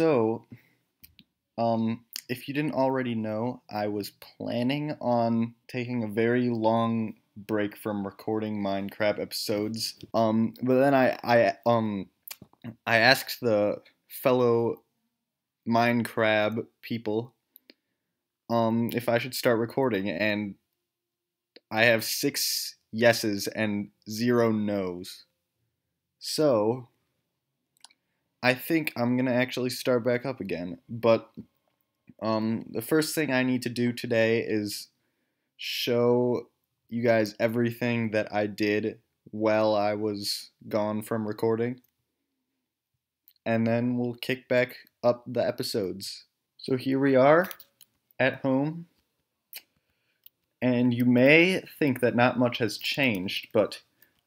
So, um, if you didn't already know, I was planning on taking a very long break from recording Minecrab episodes. Um, but then I, I, um, I asked the fellow Minecrab people, um, if I should start recording, and I have six yeses and zero nos. So, I think I'm gonna actually start back up again. But um, the first thing I need to do today is show you guys everything that I did while I was gone from recording. And then we'll kick back up the episodes. So here we are at home. And you may think that not much has changed, but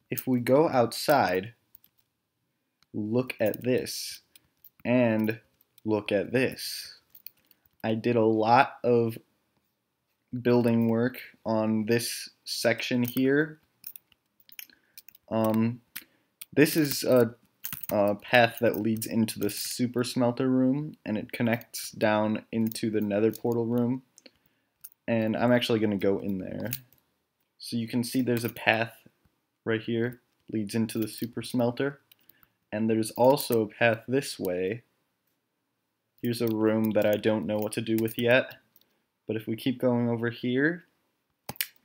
if we go outside, look at this and look at this. I did a lot of building work on this section here. Um, this is a, a, path that leads into the super smelter room and it connects down into the nether portal room. And I'm actually going to go in there. So you can see there's a path right here, leads into the super smelter. And there's also a path this way. Here's a room that I don't know what to do with yet. But if we keep going over here,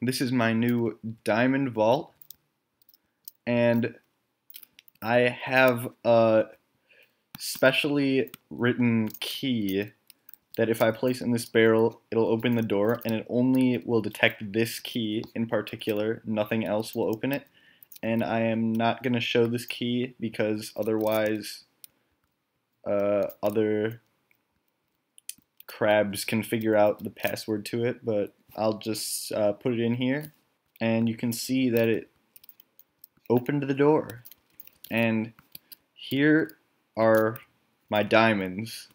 this is my new diamond vault. And I have a specially written key that if I place in this barrel, it'll open the door, and it only will detect this key in particular. Nothing else will open it and I am not going to show this key because otherwise uh, other crabs can figure out the password to it, but I'll just uh, put it in here and you can see that it opened the door. And here are my diamonds.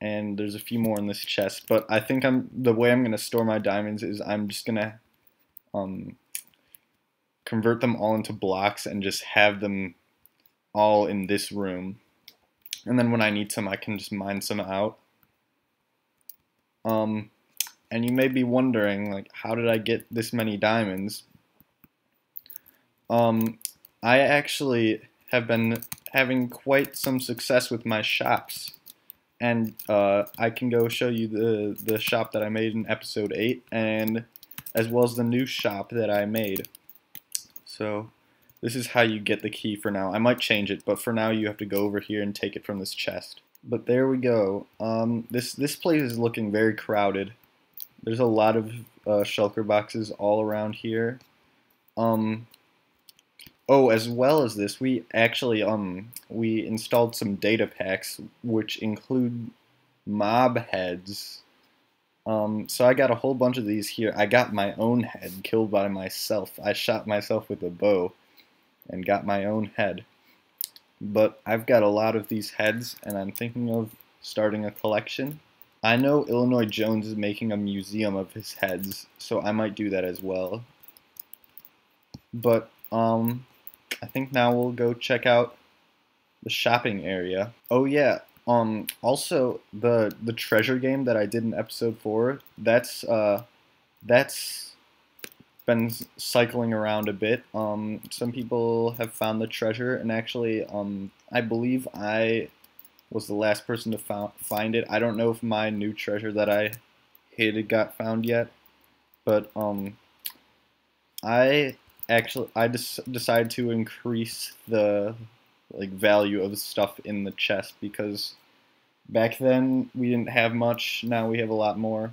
And there's a few more in this chest but I think I'm the way I'm gonna store my diamonds is I'm just gonna um, convert them all into blocks and just have them all in this room. And then when I need some, I can just mine some out. Um, and you may be wondering, like, how did I get this many diamonds? Um, I actually have been having quite some success with my shops. And uh, I can go show you the, the shop that I made in episode 8, and as well as the new shop that I made. So this is how you get the key for now. I might change it, but for now you have to go over here and take it from this chest. But there we go. Um, this, this place is looking very crowded. There's a lot of uh, shulker boxes all around here. Um, oh, as well as this, we actually um, we installed some data packs, which include mob heads um, so I got a whole bunch of these here. I got my own head killed by myself. I shot myself with a bow and got my own head. But I've got a lot of these heads and I'm thinking of starting a collection. I know Illinois Jones is making a museum of his heads, so I might do that as well. But um, I think now we'll go check out the shopping area. Oh yeah, um, also the the treasure game that I did in episode four, that's uh, that's been cycling around a bit. Um, some people have found the treasure, and actually, um, I believe I was the last person to found, find it. I don't know if my new treasure that I hid got found yet, but um, I actually I decided to increase the like value of stuff in the chest because back then we didn't have much. Now we have a lot more.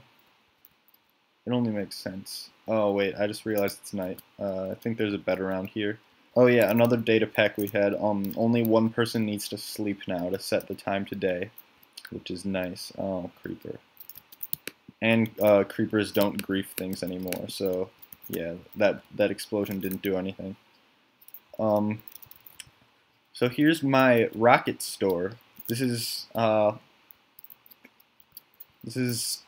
It only makes sense. Oh wait, I just realized it's night. Uh, I think there's a bed around here. Oh yeah, another data pack we had. Um, only one person needs to sleep now to set the time to day, which is nice. Oh, creeper. And uh, creepers don't grief things anymore, so yeah, that that explosion didn't do anything. Um, so here's my rocket store. This is uh, this is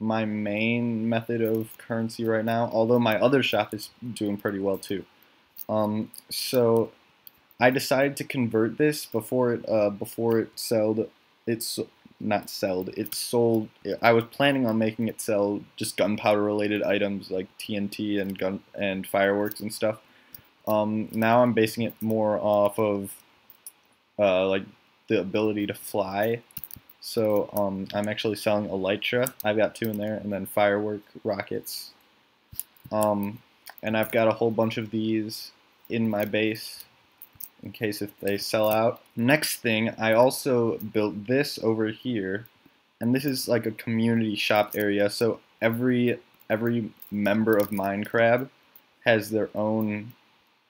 my main method of currency right now. Although my other shop is doing pretty well too. Um, so I decided to convert this before it uh, before it sold. It's not sold. It sold. I was planning on making it sell just gunpowder related items like TNT and gun and fireworks and stuff. Um, now I'm basing it more off of uh, like the ability to fly. So um, I'm actually selling elytra. I've got two in there, and then firework rockets. Um, and I've got a whole bunch of these in my base in case if they sell out. Next thing, I also built this over here, and this is like a community shop area. So every every member of Minecrab has their own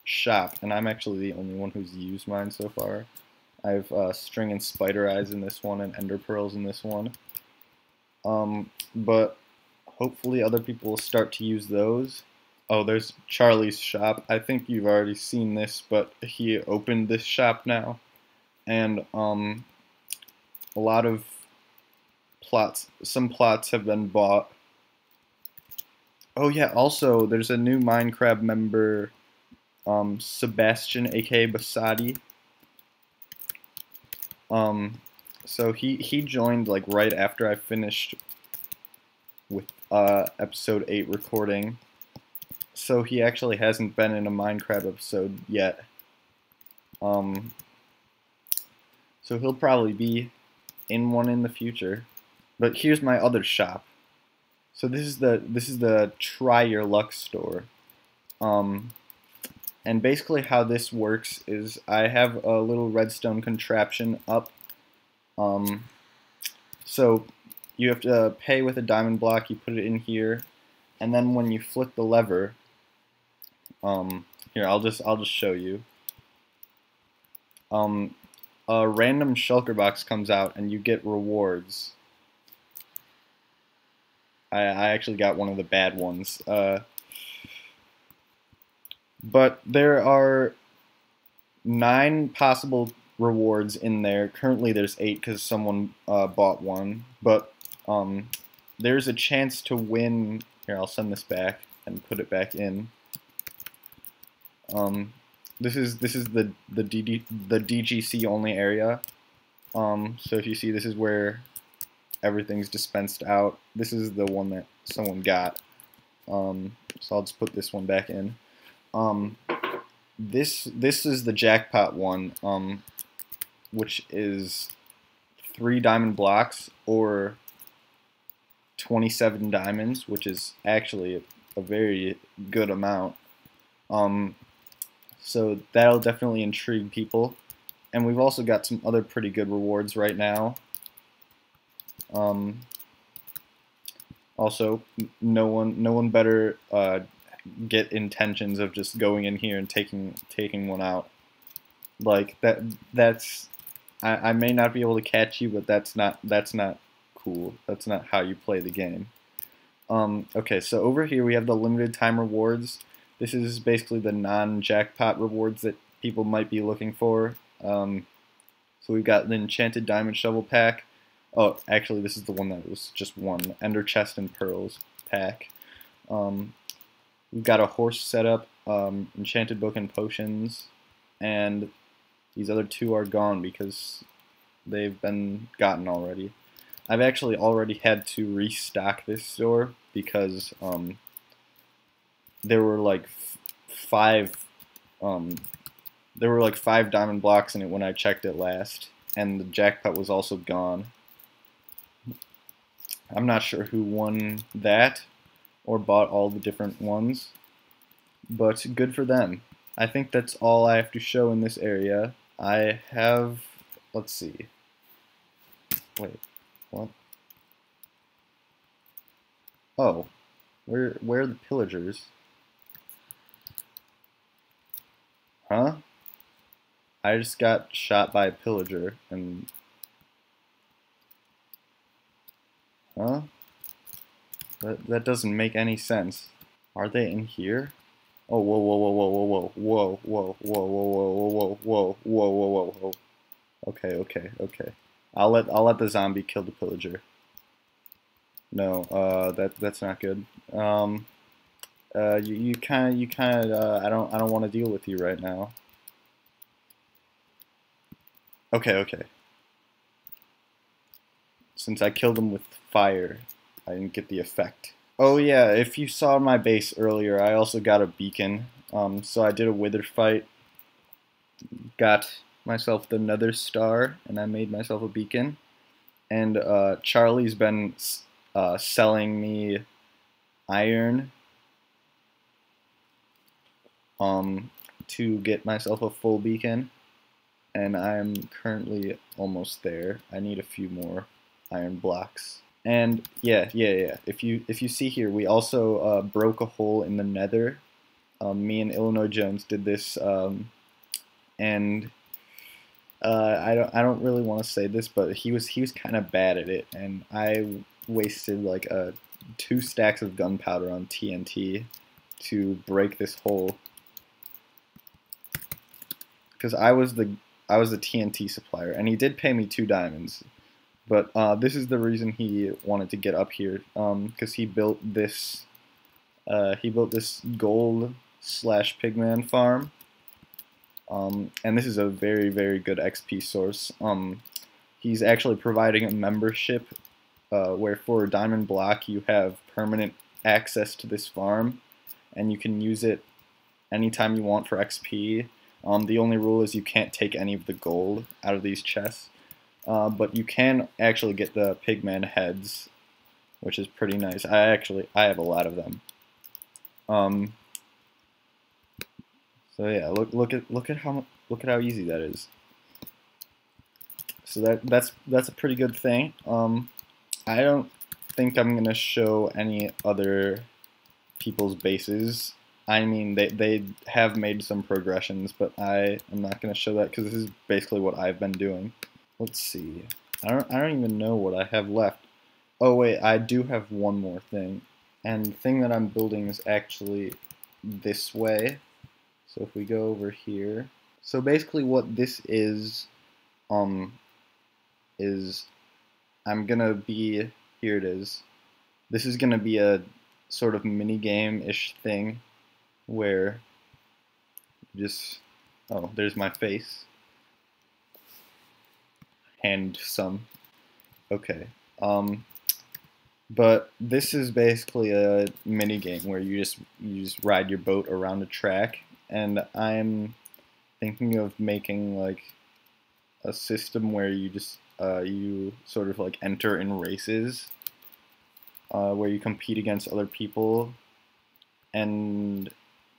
shop, and I'm actually the only one who's used mine so far. I have uh, string and spider eyes in this one, and ender pearls in this one. Um, but hopefully other people will start to use those. Oh, there's Charlie's shop. I think you've already seen this, but he opened this shop now. And um, a lot of plots, some plots have been bought. Oh yeah, also there's a new Minecrab member, um, Sebastian, aka Basadi. Um, so he he joined like right after I finished with uh, episode eight recording so he actually hasn't been in a Minecrab episode yet. Um, so he'll probably be in one in the future. But here's my other shop. So this is the this is the Try Your Luck store. Um, and basically how this works is I have a little redstone contraption up. Um, so you have to pay with a diamond block. You put it in here, and then when you flip the lever, um, here, I'll just I'll just show you. Um, a random shulker box comes out and you get rewards. I, I actually got one of the bad ones. Uh, but there are nine possible rewards in there. Currently there's eight because someone uh, bought one. But um, there's a chance to win. Here, I'll send this back and put it back in. Um, this is this is the the DD, the DGC only area. Um, so if you see, this is where everything's dispensed out. This is the one that someone got. Um, so I'll just put this one back in. Um, this this is the jackpot one, um, which is three diamond blocks or 27 diamonds, which is actually a, a very good amount. Um, so that'll definitely intrigue people. And we've also got some other pretty good rewards right now. Um, also, no one, no one better uh, get intentions of just going in here and taking taking one out. Like that. That's. I, I may not be able to catch you, but that's not that's not cool. That's not how you play the game. Um, okay, so over here we have the limited time rewards. This is basically the non-jackpot rewards that people might be looking for. Um, so we've got the Enchanted Diamond Shovel pack. Oh, actually, this is the one that was just one. Ender Chest and Pearls pack. Um, we've got a horse setup, um, Enchanted Book and Potions, and these other two are gone because they've been gotten already. I've actually already had to restock this store because um, there were like five um, there were like five diamond blocks in it when I checked it last and the jackpot was also gone I'm not sure who won that or bought all the different ones. But good for them. I think that's all I have to show in this area. I have let's see. Wait what? Oh where where are the pillagers? Huh? I just got shot by a pillager and... Huh? That, that doesn't make any sense. Are they in here? Oh, whoa, whoa, whoa, whoa, whoa, whoa, whoa, whoa, whoa, whoa, whoa, whoa, whoa, whoa, whoa, whoa, whoa. Okay, okay, okay. I'll let I'll let the zombie kill the pillager. No, uh, that that's not good. Um, uh, you, you kind of, you kind of, uh, I don't, I don't want to deal with you right now. Okay, okay. Since I killed him with fire, I didn't get the effect. Oh yeah, if you saw my base earlier, I also got a beacon. Um, so I did a wither fight, got myself the nether star, and I made myself a beacon. And uh, Charlie's been uh, selling me iron um, to get myself a full beacon. And I'm currently almost there. I need a few more iron blocks. And yeah, yeah, yeah. If you if you see here, we also uh, broke a hole in the Nether. Um, me and Illinois Jones did this, um, and uh, I don't I don't really want to say this, but he was he was kind of bad at it, and I wasted like a uh, two stacks of gunpowder on TNT to break this hole because I was the I was the TNT supplier, and he did pay me two diamonds. But uh, this is the reason he wanted to get up here, because um, he built this. Uh, he built this gold slash pigman farm, um, and this is a very very good XP source. Um, he's actually providing a membership, uh, where for a diamond block you have permanent access to this farm, and you can use it anytime you want for XP. Um, the only rule is you can't take any of the gold out of these chests. Uh, but you can actually get the pigman heads, which is pretty nice. I actually I have a lot of them. Um, so yeah, look look at look at how look at how easy that is. So that that's that's a pretty good thing. Um, I don't think I'm gonna show any other people's bases. I mean, they they have made some progressions, but I am not gonna show that because this is basically what I've been doing. Let's see. I don't, I don't even know what I have left. Oh wait, I do have one more thing. And the thing that I'm building is actually this way. So if we go over here. So basically what this is, um, is I'm gonna be, here it is. This is gonna be a sort of mini game-ish thing where just, oh, there's my face and some. Okay. Um, but this is basically a mini game where you just you just ride your boat around a track, and I'm thinking of making like a system where you just uh, you sort of like enter in races uh, where you compete against other people, and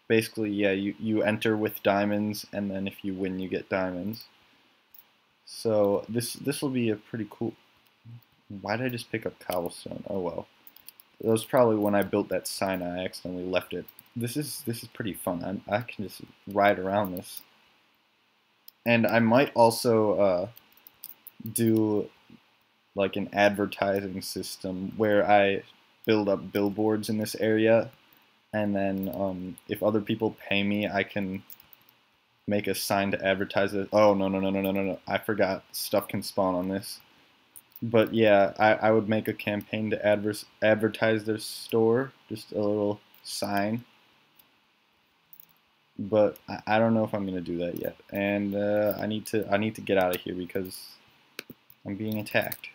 basically yeah you you enter with diamonds, and then if you win you get diamonds. So this this will be a pretty cool. Why did I just pick up cobblestone? Oh well. that was probably when I built that sign I accidentally left it. This is this is pretty fun. I, I can just ride around this. And I might also uh, do like an advertising system where I build up billboards in this area, and then um, if other people pay me, I can make a sign to advertise it. Oh no no no no no no no! I forgot stuff can spawn on this. But yeah, I, I would make a campaign to adver- advertise their store, just a little sign. But I, I don't know if I'm gonna do that yet, and uh, I need to I need to get out of here because I'm being attacked.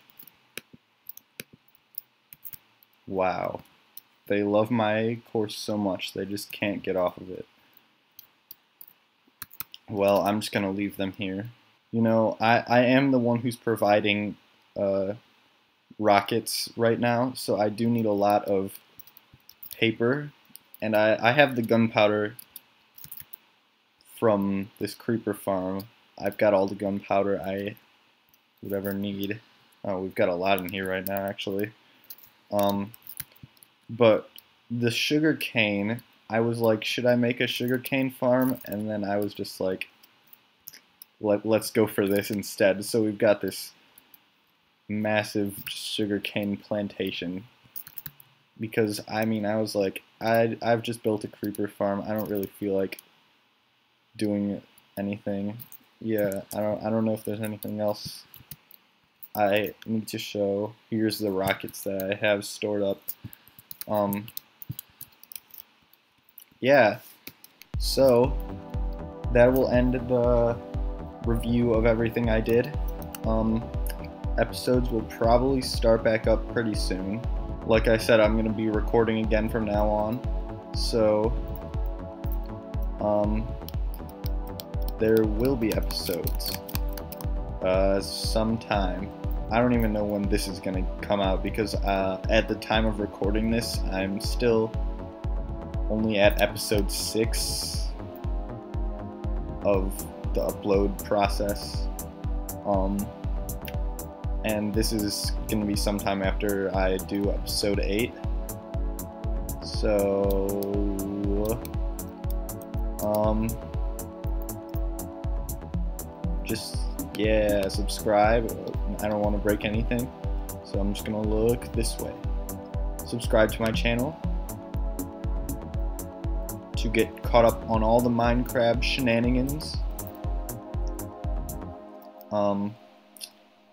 Wow. They love my course so much, they just can't get off of it. Well, I'm just going to leave them here. You know, I, I am the one who's providing uh, rockets right now, so I do need a lot of paper. And I, I have the gunpowder from this creeper farm. I've got all the gunpowder I would ever need. Oh, we've got a lot in here right now, actually. Um, but the sugar cane I was like, should I make a sugarcane farm? And then I was just like, let, let's go for this instead. So we've got this massive sugarcane plantation. Because, I mean, I was like, I, I've just built a creeper farm. I don't really feel like doing anything. Yeah, I don't, I don't know if there's anything else I need to show. Here's the rockets that I have stored up. Um, yeah. So that will end the review of everything I did. Um, episodes will probably start back up pretty soon. Like I said, I'm going to be recording again from now on. So, um, there will be episodes uh, sometime. I don't even know when this is going to come out because uh, at the time of recording this, I'm still only at episode 6 of the upload process. Um, and this is going to be sometime after I do episode 8. So, um, just, yeah, subscribe. I don't want to break anything, so I'm just going to look this way. Subscribe to my channel to get caught up on all the Minecrab shenanigans. Um,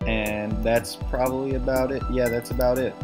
and that's probably about it. Yeah, that's about it.